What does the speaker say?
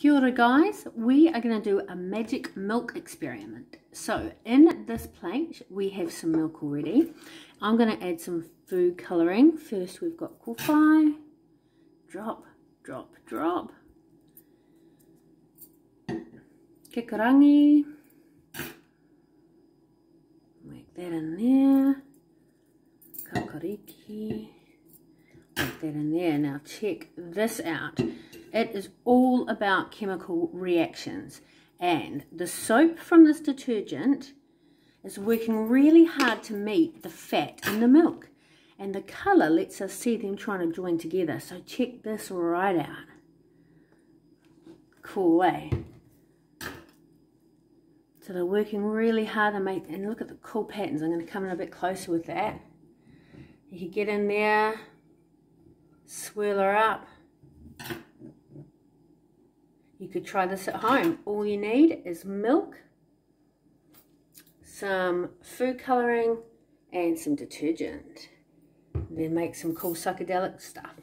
Kia ora guys, we are going to do a magic milk experiment. So in this plate we have some milk already. I'm going to add some food colouring. First we've got kowhai, drop, drop, drop. Kikorangi, make that in there. Kakariki, make that in there. Now check this out. It is all about chemical reactions. And the soap from this detergent is working really hard to meet the fat in the milk. And the colour lets us see them trying to join together. So check this right out. Cool, eh? So they're working really hard to make, and look at the cool patterns. I'm going to come in a bit closer with that. You can get in there, swirl her up. Could try this at home. All you need is milk, some food colouring and some detergent. Then make some cool psychedelic stuff.